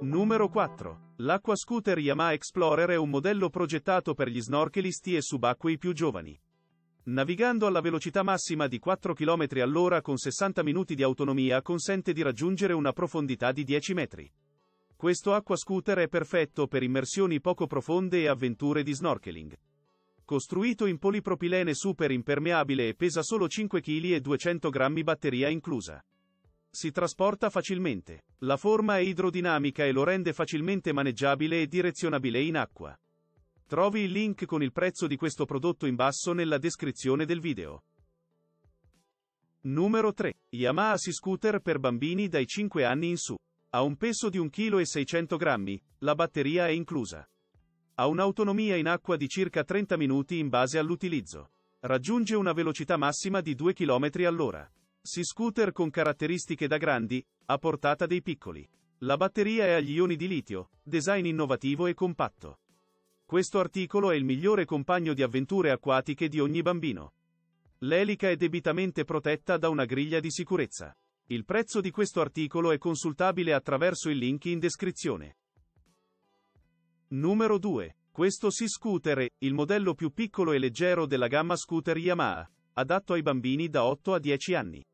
Numero 4. L'acqua scooter Yamaha Explorer è un modello progettato per gli snorkelisti e subacquei più giovani. Navigando alla velocità massima di 4 km all'ora con 60 minuti di autonomia consente di raggiungere una profondità di 10 metri. Questo acqua scooter è perfetto per immersioni poco profonde e avventure di snorkeling. Costruito in polipropilene super impermeabile e pesa solo 5 kg e 200 grammi batteria inclusa. Si trasporta facilmente. La forma è idrodinamica e lo rende facilmente maneggiabile e direzionabile in acqua. Trovi il link con il prezzo di questo prodotto in basso nella descrizione del video. Numero 3. Yamaha Sea Scooter per bambini dai 5 anni in su. Ha un peso di 1,6 kg, la batteria è inclusa. Ha un'autonomia in acqua di circa 30 minuti in base all'utilizzo. Raggiunge una velocità massima di 2 km all'ora. Sea Scooter con caratteristiche da grandi, a portata dei piccoli. La batteria è agli ioni di litio, design innovativo e compatto. Questo articolo è il migliore compagno di avventure acquatiche di ogni bambino. L'elica è debitamente protetta da una griglia di sicurezza. Il prezzo di questo articolo è consultabile attraverso il link in descrizione. Numero 2. Questo Sea Scooter è il modello più piccolo e leggero della gamma scooter Yamaha, adatto ai bambini da 8 a 10 anni.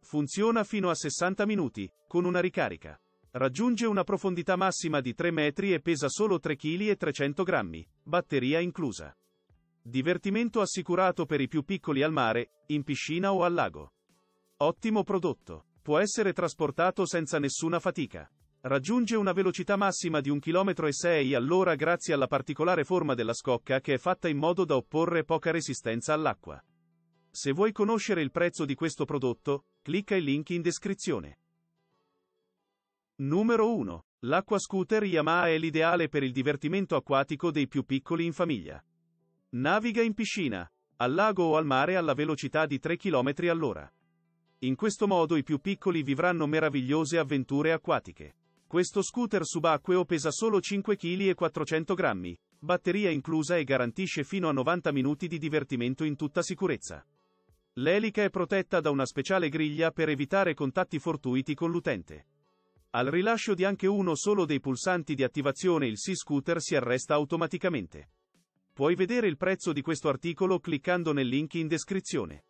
Funziona fino a 60 minuti, con una ricarica. Raggiunge una profondità massima di 3 metri e pesa solo 3 kg e 300 grammi, batteria inclusa. Divertimento assicurato per i più piccoli al mare, in piscina o al lago. Ottimo prodotto. Può essere trasportato senza nessuna fatica. Raggiunge una velocità massima di 1,6 km all'ora grazie alla particolare forma della scocca che è fatta in modo da opporre poca resistenza all'acqua. Se vuoi conoscere il prezzo di questo prodotto, clicca il link in descrizione. Numero 1. L'acqua scooter Yamaha è l'ideale per il divertimento acquatico dei più piccoli in famiglia. Naviga in piscina, al lago o al mare alla velocità di 3 km all'ora. In questo modo i più piccoli vivranno meravigliose avventure acquatiche. Questo scooter subacqueo pesa solo 5 kg e 400 grammi, batteria inclusa e garantisce fino a 90 minuti di divertimento in tutta sicurezza. L'elica è protetta da una speciale griglia per evitare contatti fortuiti con l'utente. Al rilascio di anche uno solo dei pulsanti di attivazione il Sea Scooter si arresta automaticamente. Puoi vedere il prezzo di questo articolo cliccando nel link in descrizione.